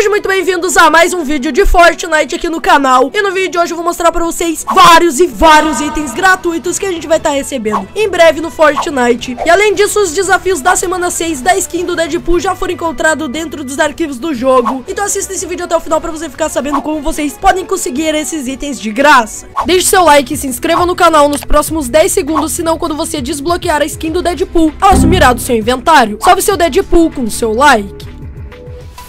Sejam muito bem-vindos a mais um vídeo de Fortnite aqui no canal. E no vídeo de hoje eu vou mostrar pra vocês vários e vários itens gratuitos que a gente vai estar tá recebendo em breve no Fortnite. E além disso, os desafios da semana 6 da skin do Deadpool já foram encontrados dentro dos arquivos do jogo. Então assista esse vídeo até o final pra você ficar sabendo como vocês podem conseguir esses itens de graça. Deixe seu like e se inscreva no canal nos próximos 10 segundos Senão quando você desbloquear a skin do Deadpool, ela sumirá do seu inventário. Salve seu Deadpool com seu like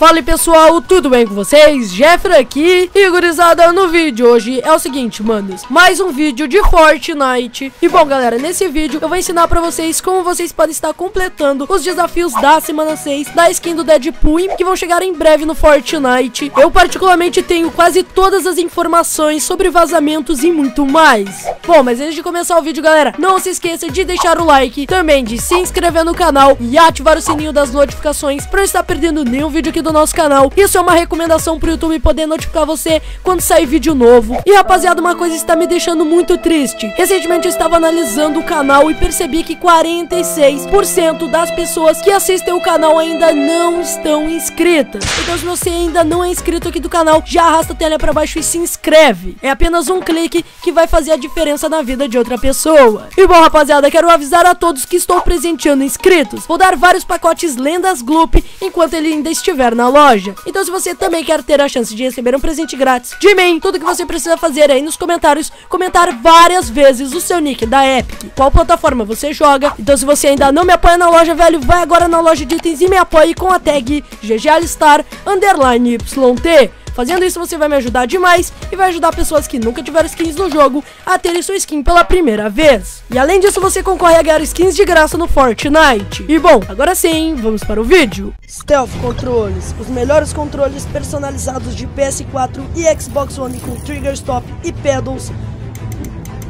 Fala pessoal, tudo bem com vocês? Jeffrey aqui. E gurizada, no vídeo hoje é o seguinte, manos. Mais um vídeo de Fortnite. E bom galera, nesse vídeo eu vou ensinar pra vocês como vocês podem estar completando os desafios da semana 6 Da skin do Deadpool que vão chegar em breve no Fortnite. Eu particularmente tenho quase todas as informações sobre vazamentos e muito mais. Bom, mas antes de começar o vídeo galera, não se esqueça de deixar o like Também de se inscrever no canal e ativar o sininho das notificações Pra não estar perdendo nenhum vídeo aqui do nosso canal. Isso é uma recomendação pro YouTube poder notificar você quando sair vídeo novo. E rapaziada, uma coisa está me deixando muito triste. Recentemente eu estava analisando o canal e percebi que 46% das pessoas que assistem o canal ainda não estão inscritas. Então se você ainda não é inscrito aqui do canal, já arrasta a tela para baixo e se inscreve. É apenas um clique que vai fazer a diferença na vida de outra pessoa. E bom, rapaziada, quero avisar a todos que estou presenteando inscritos. Vou dar vários pacotes lendas Gloop enquanto ele ainda estiver na na loja. Então se você também quer ter a chance de receber um presente grátis de mim, tudo que você precisa fazer é nos comentários, comentar várias vezes o seu nick da Epic, qual plataforma você joga. Então se você ainda não me apoia na loja, velho, vai agora na loja de itens e me apoie com a tag GGAlistar underline YT. Fazendo isso você vai me ajudar demais e vai ajudar pessoas que nunca tiveram skins no jogo a terem sua skin pela primeira vez. E além disso você concorre a ganhar skins de graça no Fortnite. E bom, agora sim, vamos para o vídeo. Stealth Controles, os melhores controles personalizados de PS4 e Xbox One com Trigger Stop e Pedals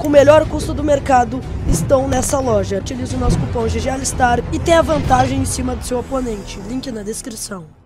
com o melhor custo do mercado estão nessa loja. Utilize o nosso cupom GGALISTAR e tenha vantagem em cima do seu oponente. Link na descrição.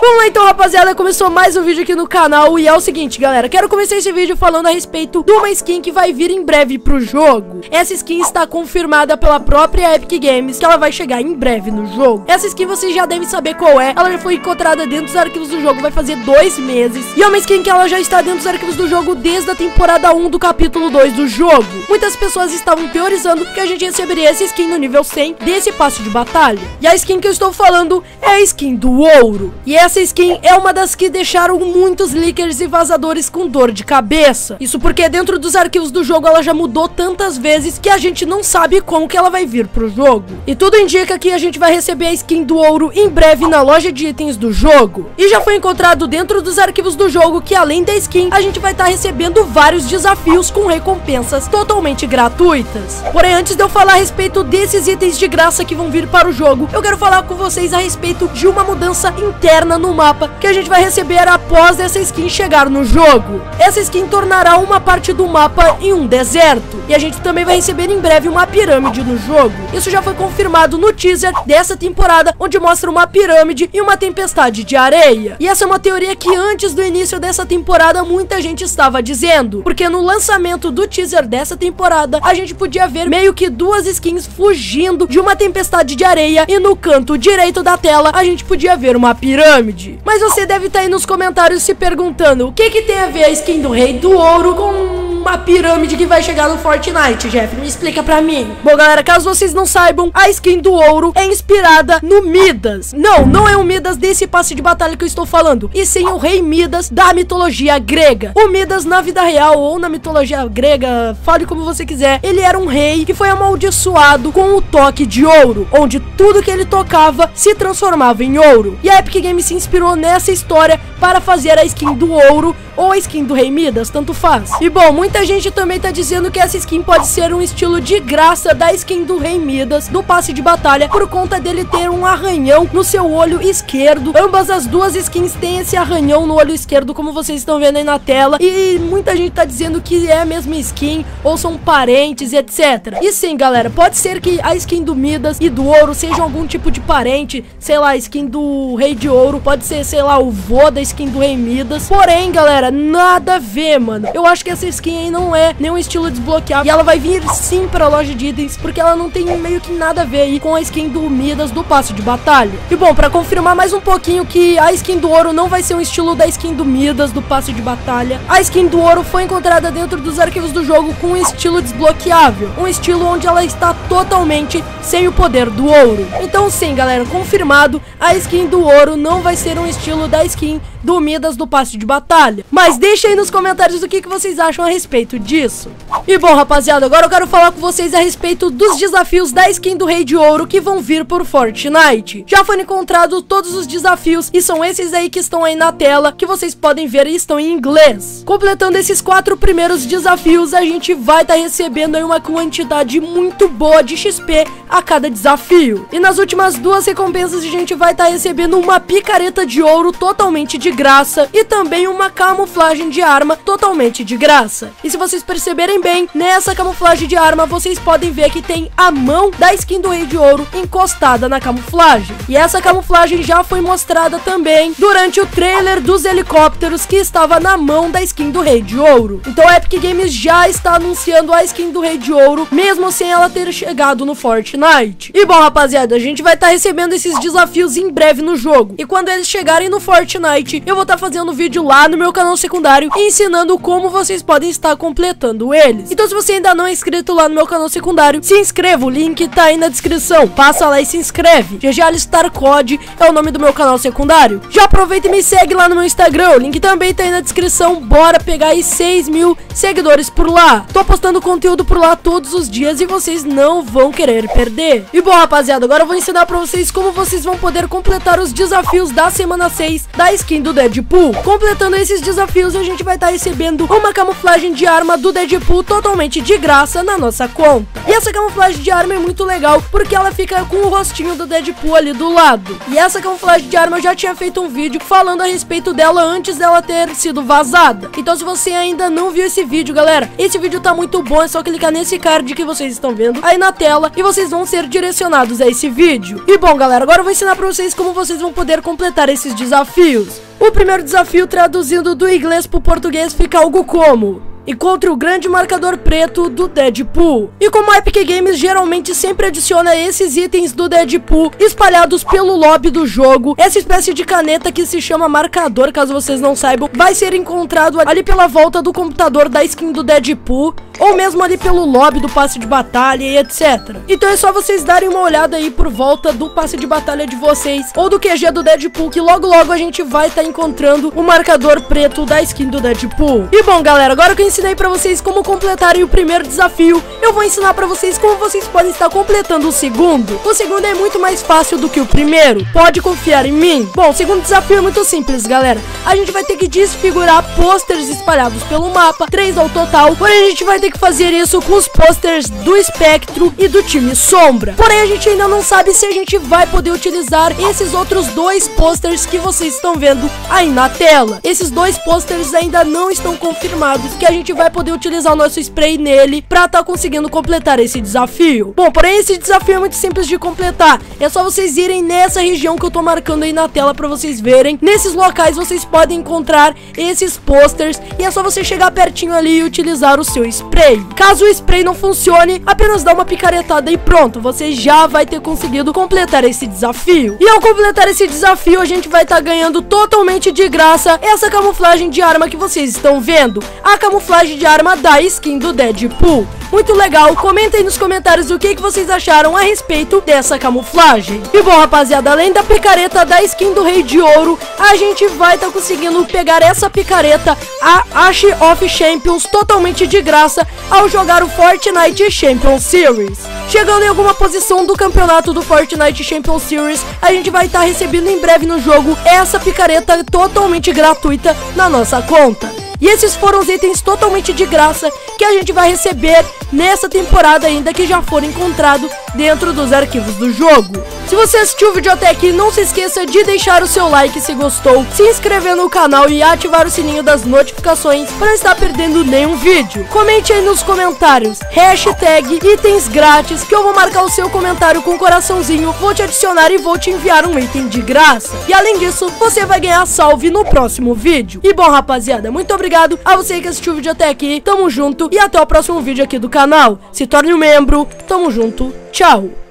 Vamos lá então, rapaziada, começou mais um vídeo aqui no canal E é o seguinte, galera, quero começar esse vídeo falando a respeito de uma skin que vai vir em breve pro jogo. Essa skin está confirmada pela própria Epic Games Que ela vai chegar em breve no jogo. Essa skin vocês já devem saber qual é Ela já foi encontrada dentro dos arquivos do jogo, vai fazer dois meses E é uma skin que ela já está dentro dos arquivos do jogo desde a temporada 1 do capítulo 2 do jogo. Muitas pessoas estavam teorizando que a gente receberia essa skin no nível 100 desse passe de batalha. E a skin que eu estou falando é a skin do ouro. E essa skin é uma das que deixaram muitos leakers e vazadores com dor de cabeça. Isso porque dentro dos arquivos do jogo ela já mudou tantas vezes que a gente não sabe como que ela vai vir pro jogo. E tudo indica que a gente vai receber a skin do ouro em breve na loja de itens do jogo. E já foi encontrado dentro dos arquivos do jogo que além da skin, a gente vai estar tá recebendo vários desafios com recompensas totalmente gratuitas. Porém, antes de eu falar a respeito desses itens de graça que vão vir para o jogo, eu quero falar com vocês a respeito de uma mudança interna no mapa que a gente vai receber após essa skin chegar no jogo. Essa skin tornará uma parte do mapa em um deserto. E a gente também vai receber em breve uma pirâmide no jogo. Isso já foi confirmado no teaser dessa temporada, onde mostra uma pirâmide e uma tempestade de areia. E essa é uma teoria que antes do início dessa temporada muita gente estava dizendo. Porque no lançamento do teaser dessa temporada, a gente podia ver meio que duas skins fugindo de uma tempestade de areia e no canto direito da tela a gente podia ver uma pirâmide pirâmide. Mas você deve estar tá aí nos comentários se perguntando o que, que tem a ver a skin do Rei do Ouro com uma pirâmide que vai chegar no Fortnite, Jeff? Me explica pra mim. Bom, galera, caso vocês não saibam, a skin do ouro é inspirada no Midas. Não, não é o Midas desse passe de batalha que eu estou falando, e sim o rei Midas da mitologia grega. O Midas na vida real ou na mitologia grega, fale como você quiser, ele era um rei que foi amaldiçoado com o toque de ouro, onde tudo que ele tocava se transformava em ouro. E a Epic Games se inspirou nessa história para fazer a skin do ouro ou a skin do Rei Midas, tanto faz. E bom, muita gente também tá dizendo que essa skin pode ser um estilo de graça da skin do Rei Midas, do passe de batalha, por conta dele ter um arranhão no seu olho esquerdo. Ambas as duas skins têm esse arranhão no olho esquerdo, como vocês estão vendo aí na tela. E muita gente tá dizendo que é a mesma skin, ou são parentes etc. E sim, galera, pode ser que a skin do Midas e do ouro sejam algum tipo de parente, sei lá, skin do Rei de Ouro, pode ser, sei lá, o vô da skin do Rei Midas. Porém, galera, nada a ver, mano. Eu acho que essa skin porém não é nenhum estilo desbloqueável. E ela vai vir sim para a loja de itens, porque ela não tem meio que nada a ver aí com a skin do Midas do passe de batalha. E bom, para confirmar mais um pouquinho que a skin do ouro não vai ser um estilo da skin do Midas do passe de batalha, a skin do ouro foi encontrada dentro dos arquivos do jogo com um estilo desbloqueável, um estilo onde ela está totalmente sem o poder do ouro. Então sim, galera, confirmado, a skin do ouro não vai ser um estilo da skin do Midas do passe de batalha. Mas deixa aí nos comentários o que, que vocês acham a respeito disso. E bom, rapaziada, agora eu quero falar com vocês a respeito dos desafios da skin do Rei de Ouro que vão vir por Fortnite. Já foram encontrados todos os desafios e são esses aí que estão aí na tela, que vocês podem ver e estão em inglês. Completando esses quatro primeiros desafios, a gente vai estar tá recebendo aí uma quantidade muito boa de XP a cada desafio. E nas últimas duas recompensas a gente vai estar tá recebendo uma picareta de ouro totalmente de graça e também uma camuflagem de arma totalmente de graça. E se vocês perceberem bem, nessa camuflagem de arma vocês podem ver que tem a mão da skin do Rei de Ouro encostada na camuflagem. E essa camuflagem já foi mostrada também durante o trailer dos helicópteros que estava na mão da skin do Rei de Ouro. Então a Epic Games já está anunciando a skin do Rei de Ouro, mesmo sem ela ter chegado no Fortnite. E bom, rapaziada, a gente vai estar tá recebendo esses desafios em breve no jogo. E quando eles chegarem no Fortnite, eu vou estar tá fazendo vídeo lá no meu canal secundário ensinando como vocês podem estar completando eles. Então se você ainda não é inscrito lá no meu canal secundário, se inscreva, o link tá aí na descrição. Passa lá e se inscreve. GG Alistar Code é o nome do meu canal secundário. Já aproveita e me segue lá no meu Instagram, o link também tá aí na descrição. Bora pegar aí 6 mil seguidores por lá. Tô postando conteúdo por lá todos os dias e vocês não vão querer perder. E bom, rapaziada, agora eu vou ensinar pra vocês como vocês vão poder completar os desafios da semana 6 da skin do Deadpool. Completando esses desafios, a gente vai estar tá recebendo uma camuflagem de arma do Deadpool totalmente de graça na nossa conta. E essa camuflagem de arma é muito legal, porque ela fica com o rostinho do Deadpool ali do lado. E essa camuflagem de arma eu já tinha feito um vídeo falando a respeito dela antes dela ter sido vazada. Então se você ainda não viu esse vídeo, galera, esse vídeo tá muito bom, é só clicar nesse card que vocês estão vendo aí na tela e vocês vão ser direcionados a esse vídeo. E bom, galera, agora eu vou ensinar pra vocês como vocês vão poder completar esses desafios. O primeiro desafio, traduzindo do inglês para português, fica algo como encontre o grande marcador preto do Deadpool. E como a Epic Games geralmente sempre adiciona esses itens do Deadpool espalhados pelo lobby do jogo, essa espécie de caneta que se chama marcador, caso vocês não saibam, vai ser encontrado ali pela volta do computador da skin do Deadpool ou mesmo ali pelo lobby do passe de batalha e etc. Então é só vocês darem uma olhada aí por volta do passe de batalha de vocês ou do QG do Deadpool, que logo logo a gente vai estar tá encontrando o marcador preto da skin do Deadpool. E bom, galera, agora que eu ensinei pra vocês como completarem o primeiro desafio, eu vou ensinar pra vocês como vocês podem estar completando o segundo. O segundo é muito mais fácil do que o primeiro, pode confiar em mim. Bom, o segundo desafio é muito simples, galera. A gente vai ter que desfigurar pôsteres espalhados pelo mapa, três ao total, porém a gente vai ter que fazer isso com os posters do Espectro e do time Sombra. Porém, a gente ainda não sabe se a gente vai poder utilizar esses outros dois posters que vocês estão vendo aí na tela. Esses dois posters ainda não estão confirmados que a gente vai poder utilizar o nosso spray nele pra tá conseguindo completar esse desafio. Bom, porém esse desafio é muito simples de completar. É só vocês irem nessa região que eu tô marcando aí na tela pra vocês verem. Nesses locais vocês podem encontrar esses posters e é só você chegar pertinho ali e utilizar o seu spray spray. Caso o spray não funcione, apenas dá uma picaretada e pronto, você já vai ter conseguido completar esse desafio. E ao completar esse desafio, a gente vai estar tá ganhando totalmente de graça essa camuflagem de arma que vocês estão vendo. A camuflagem de arma da skin do Deadpool. Muito legal, comentem nos comentários o que, que vocês acharam a respeito dessa camuflagem. E bom, rapaziada, além da picareta da skin do Rei de Ouro, a gente vai estar tá conseguindo pegar essa picareta, a Ash of Champions, totalmente de graça ao jogar o Fortnite Champions Series. Chegando em alguma posição do campeonato do Fortnite Champions Series, a gente vai estar tá recebendo em breve no jogo essa picareta totalmente gratuita na nossa conta. E esses foram os itens totalmente de graça que a gente vai receber nessa temporada ainda que já foram encontrados dentro dos arquivos do jogo. Se você assistiu o vídeo até aqui, não se esqueça de deixar o seu like se gostou, se inscrever no canal e ativar o sininho das notificações para não estar perdendo nenhum vídeo. Comente aí nos comentários, hashtag itens grátis, que eu vou marcar o seu comentário com um coraçãozinho, vou te adicionar e vou te enviar um item de graça. E além disso, você vai ganhar salve no próximo vídeo. E bom, rapaziada, muito obrigado a você que assistiu o vídeo até aqui, tamo junto e até o próximo vídeo aqui do canal. Se torne um membro, tamo junto, tchau!